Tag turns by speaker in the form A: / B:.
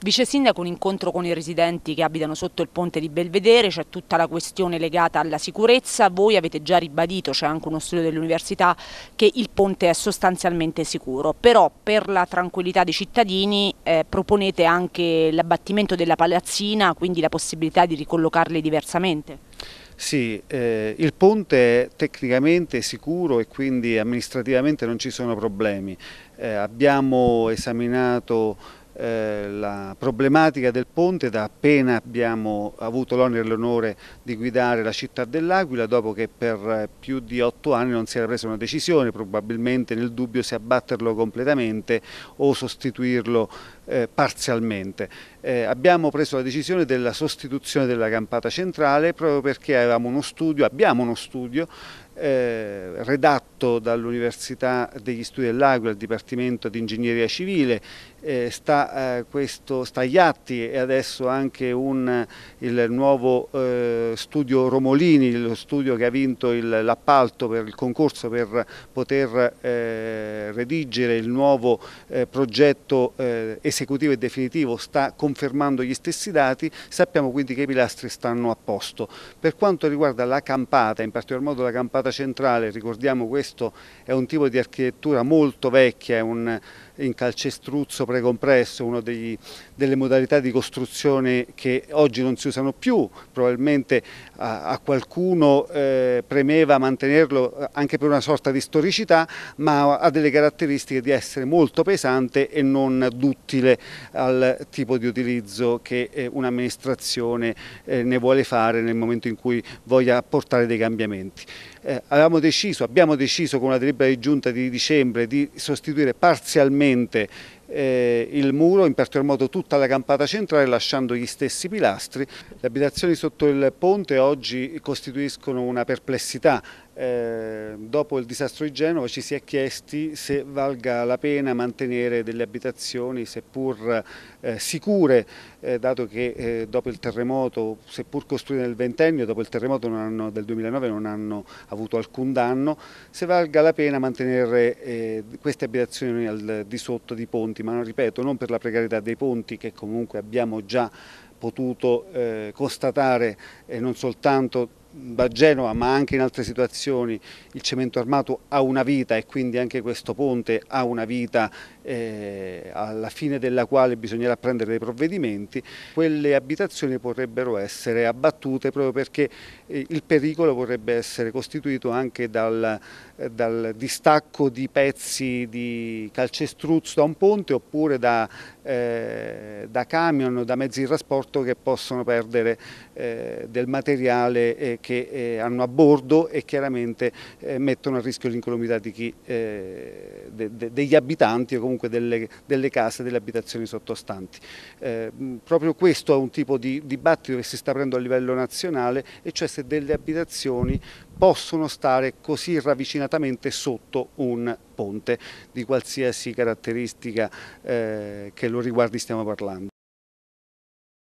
A: Vice Sindaco, un incontro con i residenti che abitano sotto il ponte di Belvedere, c'è tutta la questione legata alla sicurezza, voi avete già ribadito, c'è anche uno studio dell'università, che il ponte è sostanzialmente sicuro, però per la tranquillità dei cittadini eh, proponete anche l'abbattimento della palazzina, quindi la possibilità di ricollocarli diversamente?
B: Sì, eh, il ponte è tecnicamente sicuro e quindi amministrativamente non ci sono problemi. Eh, abbiamo esaminato la problematica del ponte da appena abbiamo avuto l'onere e l'onore di guidare la città dell'Aquila dopo che per più di otto anni non si era presa una decisione, probabilmente nel dubbio se abbatterlo completamente o sostituirlo eh, parzialmente. Eh, abbiamo preso la decisione della sostituzione della campata centrale proprio perché avevamo uno studio, abbiamo uno studio eh, redatto dall'Università degli Studi dell'Aquila, il Dipartimento di Ingegneria Civile, eh, sta, eh, questo, sta agli atti e adesso anche un, il nuovo eh, studio Romolini, lo studio che ha vinto l'appalto per il concorso per poter eh, redigere il nuovo eh, progetto esecutivo e definitivo, sta confermando gli stessi dati, sappiamo quindi che i pilastri stanno a posto. Per quanto riguarda la campata, in particolar modo la campata centrale, ricordiamo questo è un tipo di architettura molto vecchia, è un in calcestruzzo precompresso, una delle modalità di costruzione che oggi non si usano più, probabilmente a, a qualcuno eh, premeva mantenerlo eh, anche per una sorta di storicità, ma ha delle caratteristiche di essere molto pesante e non duttile al tipo di utilizzo che eh, un'amministrazione eh, ne vuole fare nel momento in cui voglia apportare dei cambiamenti eh, deciso, abbiamo deciso con una delibera di giunta di dicembre di sostituire parzialmente eh, il muro, in particolar modo tutta la campata centrale lasciando gli stessi pilastri. Le abitazioni sotto il ponte oggi costituiscono una perplessità eh, dopo il disastro di Genova ci si è chiesti se valga la pena mantenere delle abitazioni seppur eh, sicure, eh, dato che eh, dopo il terremoto, seppur costruite nel ventennio, dopo il terremoto hanno, del 2009 non hanno avuto alcun danno, se valga la pena mantenere eh, queste abitazioni al di sotto di ponti, ma non ripeto, non per la precarietà dei ponti che comunque abbiamo già potuto eh, constatare eh, non soltanto da Genova ma anche in altre situazioni il cemento armato ha una vita e quindi anche questo ponte ha una vita eh, alla fine della quale bisognerà prendere dei provvedimenti, quelle abitazioni potrebbero essere abbattute proprio perché eh, il pericolo vorrebbe essere costituito anche dal, eh, dal distacco di pezzi di calcestruzzo da un ponte oppure da, eh, da camion, da mezzi di trasporto che possono perdere eh, del materiale eh, che hanno a bordo e chiaramente mettono a rischio l'incolumità chi, de, de, degli abitanti o comunque comunque delle, delle case, delle abitazioni sottostanti. Eh, proprio questo è un tipo di dibattito che si sta aprendo a livello nazionale e cioè se delle abitazioni possono stare così ravvicinatamente sotto un ponte di qualsiasi caratteristica eh, che lo riguardi stiamo parlando.